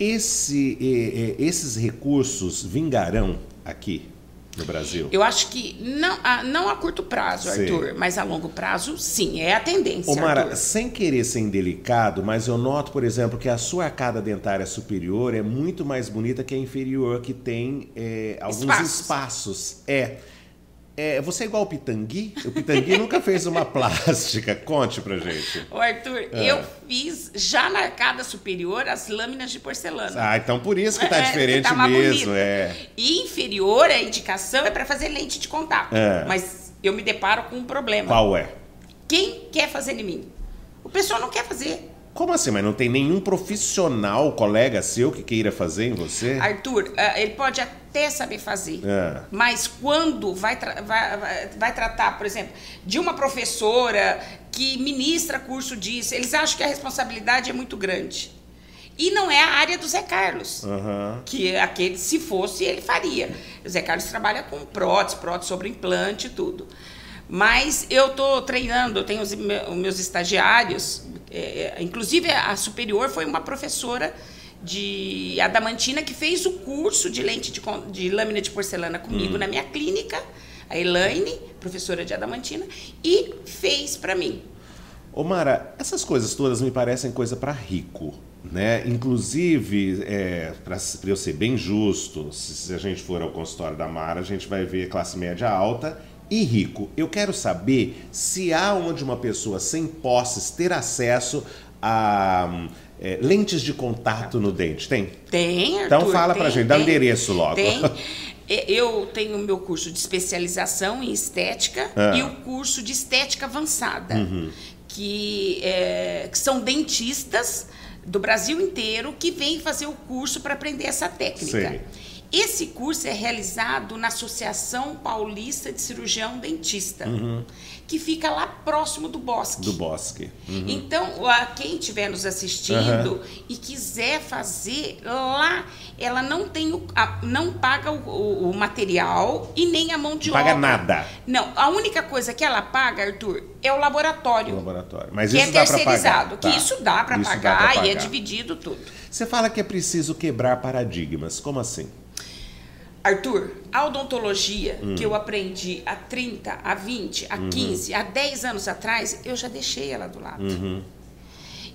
Esse, eh, eh, esses recursos vingarão aqui no Brasil? Eu acho que não a, não a curto prazo, Sim. Arthur, mas a longo prazo, sim, é a tendência. Ô Mara, Arthur. sem querer ser indelicado, mas eu noto, por exemplo, que a sua arcada dentária superior é muito mais bonita que a inferior, que tem eh, alguns Espaços. espaços. É. É, você é igual o Pitangui? O Pitangui nunca fez uma plástica. Conte pra gente. Ô, Arthur, É. eu fiz já na arcada superior as lâminas de porcelana. Ah, então por isso que tá É, diferente tá mais mesmo. É. E inferior, a indicação é para fazer lente de contato. É. Mas eu me deparo com um problema. Qual é? Quem quer fazer em mim? O pessoal não quer fazer. Como assim? Mas não tem nenhum profissional, colega seu, que queira fazer em você? Arthur, ah, ele pode até saber fazer. É. Mas quando vai, vai, vai- tratar, por exemplo, de uma professora que ministra curso disso, eles acham que a responsabilidade é muito grande. E não é a área do Zé Carlos. Aham. Que aquele, se fosse, ele faria. O Zé Carlos trabalha com prótese, prótese sobre implante e tudo. Mas eu estou treinando, eu tenho os meus estagiários, é, é, inclusive a superior foi uma professora de adamantina que fez o curso de lente de, de lâmina de porcelana comigo na minha clínica, a Elaine, professora de adamantina, e fez para mim. Ô Mara, essas coisas todas me parecem coisa para rico, né? Inclusive, é, para eu ser bem justo, se, se a gente for ao consultório da Mara, a gente vai ver classe média alta e rico. Eu quero saber se há onde uma pessoa sem posses ter acesso a é, lentes de contato no dente. Tem? Tem, Arthur, Então fala pra tem, gente, dá o endereço logo. Tem. Eu tenho o meu curso de especialização em estética Ah. e o curso de estética avançada, Uhum. que, é, que são dentistas do Brasil inteiro que vêm fazer o curso para aprender essa técnica. Sei. Esse curso é realizado na Associação Paulista de Cirurgião Dentista, que fica lá próximo do Bosque. Uhum. Do Bosque. Uhum. Então, quem estiver nos assistindo e quiser fazer lá, ela não tem o, não paga o, o- o material e nem a mão de Não paga obra. nada. Não, a única coisa que ela paga, Arthur, é o laboratório. No laboratório. Mas isso é dá terceirizado, pagar. que Tá. isso dá para pagar, pra e é pagar. dividido tudo. Você fala que é preciso quebrar paradigmas. Como assim? Arthur, a odontologia Hum. que eu aprendi há 30, há 20, há Uhum. 15, há 10 anos atrás, eu já deixei ela do lado. Uhum.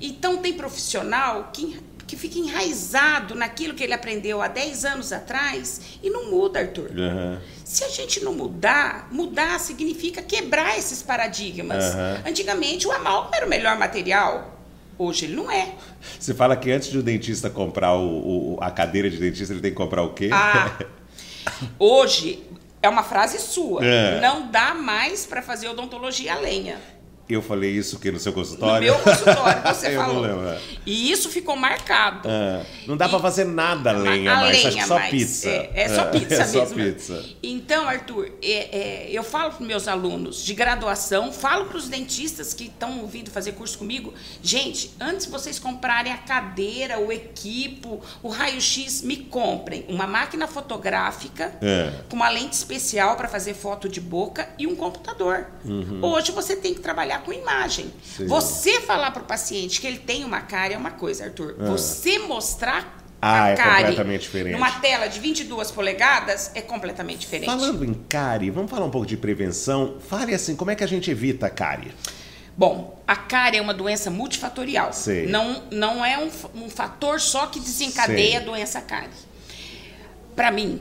Então tem profissional que, que fica enraizado naquilo que ele aprendeu há 10 anos atrás e não muda, Arthur. Aham. Se a gente não mudar, mudar significa quebrar esses paradigmas. Antigamente o amálgama era o melhor material, hoje ele não é. Você fala que antes de o dentista comprar o, o- a cadeira de dentista, ele tem que comprar o quê? Ah, hoje é uma frase sua. É. Não dá mais para fazer odontologia a lenha. Eu falei isso que no seu No consultório? meu consultório você Eu não falou. lembro, é. E isso ficou marcado. Ah, não dá E- pra fazer nada a lenha a mais, lenha acho que só mais, pizza. É, é só Ah, pizza é só mesmo. pizza. Então, Arthur, é- é, eu falo para meus alunos de graduação, falo para os dentistas que estão vindo fazer curso comigo, gente, antes de vocês comprarem a cadeira, o equipo, o raio-x, me comprem uma máquina fotográfica É. com uma lente especial para fazer foto de boca e um computador. Hoje você tem que trabalhar com imagem. Sim. Você falar para o paciente que ele tem uma cárie é uma coisa, Arthur. Você mostrar Ah, a é cárie completamente diferente. numa tela de 22 polegadas é completamente diferente. Falando em cárie, vamos falar um pouco de prevenção. Fale assim, como é que a gente evita a cárie? Bom, a cárie é uma doença multifatorial. Sei. Não, não é um, um fator só que desencadeia Sei. a doença cárie. Para mim,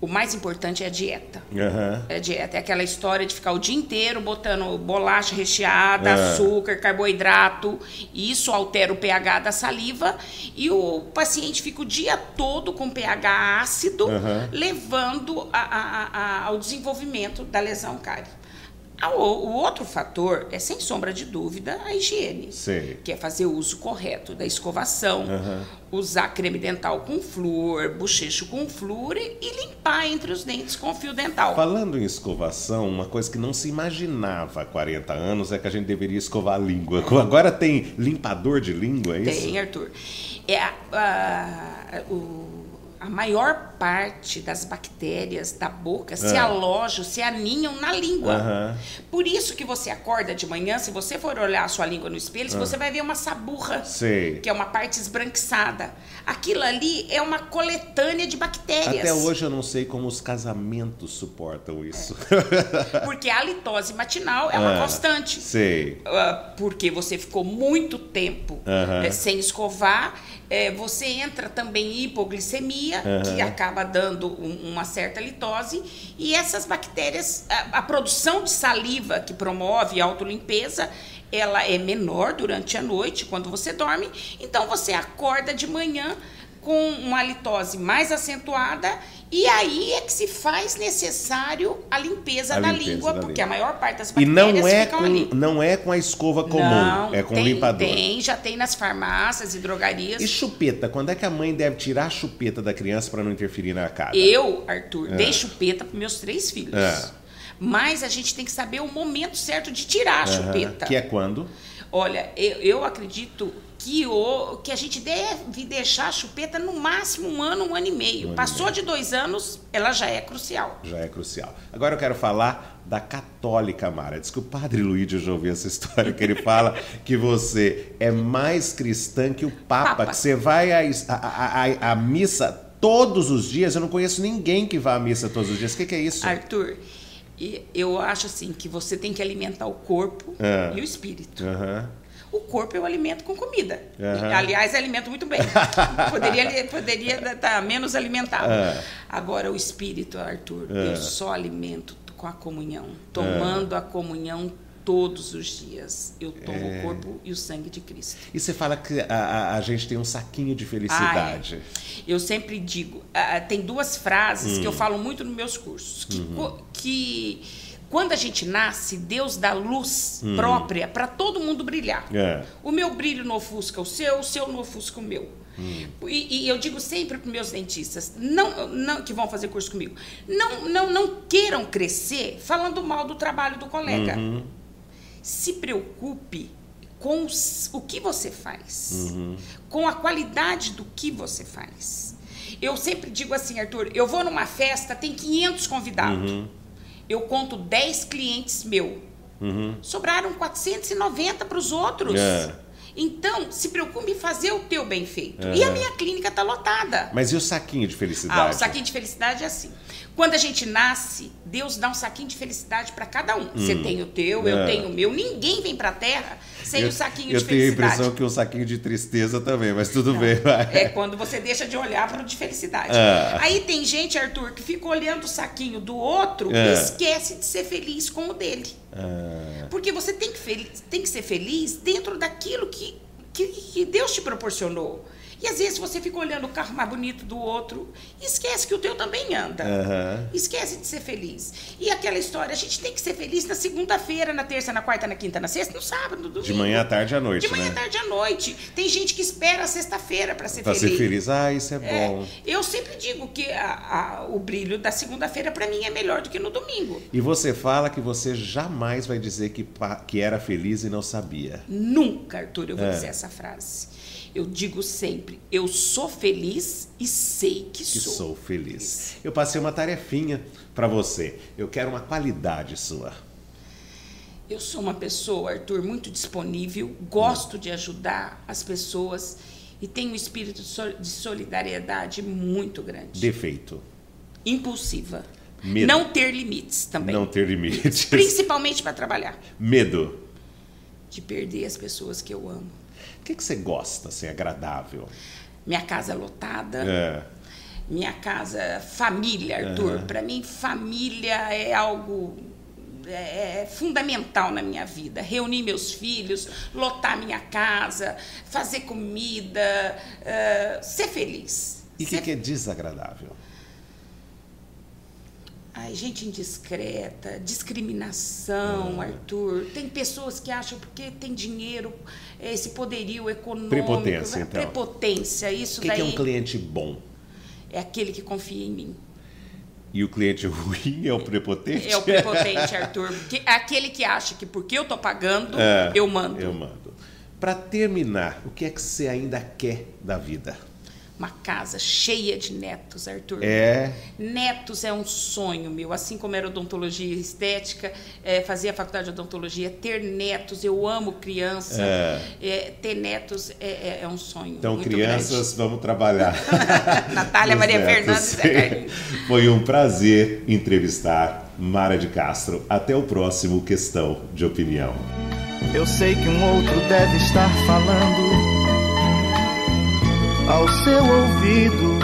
o mais importante é a dieta. Aham. É a dieta, é aquela história de ficar o dia inteiro botando bolacha recheada, É. açúcar, carboidrato, isso altera o pH da saliva e o paciente fica o dia todo com pH ácido, Aham. levando a- a- a- ao desenvolvimento da lesão cárie. Ah, O, outro fator é, sem sombra de dúvida, a higiene. Sei. Que é fazer o uso correto da escovação, Aham. usar creme dental com flúor, bochecho com flúor e e limpar entre os dentes com fio dental. Falando em escovação, uma coisa que não se imaginava há 40 anos é que a gente deveria escovar a língua. Agora tem limpador de língua, é isso? Tem, Arthur. É, a- a- o- a maior parte das bactérias da boca se Ah. alojam, se aninham na língua. Aham. Por isso que você acorda de manhã, se você for olhar a sua língua no espelho, você vai ver uma saburra. Sei. que é uma parte esbranquiçada. Aquilo ali é uma coletânea de bactérias. Até hoje eu não sei como os casamentos suportam isso. Porque a halitose matinal é uma Ah, constante. Sei. Ah, porque você ficou muito tempo eh, sem escovar, eh, você entra também em hipoglicemia, que Aham. acaba dando um- uma certa litose, e essas bactérias, a, a produção de saliva que promove a autolimpeza, ela é menor durante a noite, quando você dorme, então você acorda de manhã com uma litose mais acentuada, e aí é que se faz necessário a limpeza A da limpeza língua, da porque língua. a maior parte das E bactérias não é, ficam ali. com, não é com a escova comum, Não, é com tem, limpador. Tem, já tem nas farmácias e drogarias. E chupeta? Quando é que a mãe deve tirar a chupeta da criança para não interferir na cara? Eu, Arthur, dei chupeta para meus três filhos. É. Mas a gente tem que saber o momento certo de tirar a Aham. chupeta. Que é quando? Olha, eu, eu acredito que, o, que a gente deve deixar a chupeta no máximo um ano, um ano e meio. ano e Passou meio. de dois anos, ela já é crucial. Já é crucial. Agora eu quero falar da católica Mara. Diz que o padre Luigi, eu já ouvi essa história, que ele fala que você é mais cristã que o Papa, Papa. que você vai à missa todos os dias. Eu não conheço ninguém que vá à missa todos os dias. O que, que é isso? Arthur, e eu acho assim que você tem que alimentar o corpo É. e o espírito. Aham. O corpo eu alimento com comida. E, Aliás, alimento muito bem. poderia poderia estar menos alimentado. Ah. Agora, o espírito, Arthur, Ah. eu só alimento com a comunhão. Tomando a comunhão todos os dias. Eu tomo É. o corpo e o sangue de Cristo. E você fala que a, a- gente tem um saquinho de felicidade. Eu sempre digo, ah, tem duas frases Hum. que eu falo muito nos meus cursos, que, Uhum. que quando a gente nasce, Deus dá luz Hum. própria para todo mundo brilhar. É. O meu brilho não ofusca o seu, o seu não ofusca o meu. Hum. E, e eu digo sempre para meus dentistas, não, não que vão fazer curso comigo, não, não, não queiram crescer falando mal do trabalho do colega. Uhum. Se preocupe com o que você faz, Uhum. com a qualidade do que você faz. Eu sempre digo assim, Arthur, eu vou numa festa, tem 500 convidados. Uhum. Eu conto 10 clientes meu. Sobraram 490 para os outros. É. Então, se preocupe em fazer o teu bem feito. E a minha clínica está lotada. Mas e o saquinho de felicidade? Ah, o saquinho de felicidade é assim. Quando a gente nasce, Deus dá um saquinho de felicidade para cada um. Você tem o teu, eu É. tenho o meu. Ninguém vem para a Terra sem eu, o saquinho eu de tenho a felicidade. impressão que o saquinho de tristeza também, mas tudo bem. vai. É quando você deixa de olhar para o de felicidade. Ah. Aí tem gente, Arthur, que fica olhando o saquinho do outro Ah. e esquece de ser feliz com o dele. Ah, Porque você tem que, tem que ser feliz dentro daquilo que, que, que Deus te proporcionou. E às vezes você fica olhando o carro mais bonito do outro e esquece que o teu também anda. Aham. Esquece de ser feliz. E aquela história, a gente tem que ser feliz na segunda-feira, na terça, na quarta, na quinta, na sexta, no sábado, no domingo. de manhã à tarde à noite, De manhã, né? tarde à noite. Tem gente que espera a sexta-feira para ser Pra feliz. ser feliz. Ah, isso é É, bom. eu sempre digo que a- a- o brilho da segunda-feira para mim é melhor do que no domingo. E você fala que você jamais vai dizer que, que era feliz e não sabia. Nunca, Arthur, eu vou É. dizer essa frase. Eu digo sempre, eu sou feliz e sei que, Que sou. sou feliz. Eu passei uma tarefinha pra você. Eu quero uma qualidade sua. Eu sou uma pessoa, Arthur, muito disponível, gosto de ajudar as pessoas e tenho um espírito de solidariedade muito grande. Defeito. Impulsiva. Medo. Não ter limites também. Não ter limites. Principalmente para trabalhar. Medo. De perder as pessoas que eu amo. O que, que você gosta, assim, agradável? Minha casa lotada. É. Minha casa, família, Arthur. Aham. Para mim, família é algo é, é fundamental na minha vida. Reunir meus filhos, lotar minha casa, fazer comida, eh, ser feliz. E o que, Ser- que é desagradável? Ai, gente indiscreta, discriminação, Arthur. Tem pessoas que acham porque tem dinheiro, esse poderio econômico. Prepotência, né? então. Prepotência, isso O que, que daí é um cliente bom? é aquele que confia em mim. E o cliente ruim é o prepotente? É o prepotente, Arthur. Porque é aquele que acha que porque eu tô pagando, É, eu mando. Eu mando. Para terminar, o que é que você ainda quer da vida? Uma casa cheia de netos, Arthur. É. Netos é um sonho meu, assim como era odontologia estética, é, fazia a faculdade de odontologia, ter netos, eu amo criança, é. É, ter netos é, é, é um sonho. Então, crianças, grande. vamos trabalhar. Natália Maria Fernandes. Foi um prazer entrevistar Mara de Castro. Até o próximo Questão de Opinião. Eu sei que um outro deve estar falando seu ouvido.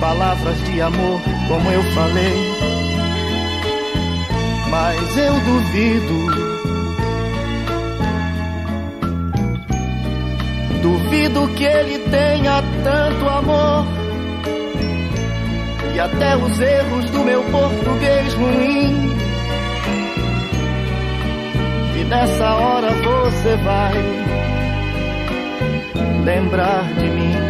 Palavras de amor, como eu falei, mas eu duvido. Duvido que ele tenha tanto amor. E até os erros do meu português ruim nessa hora você vai lembrar de mim.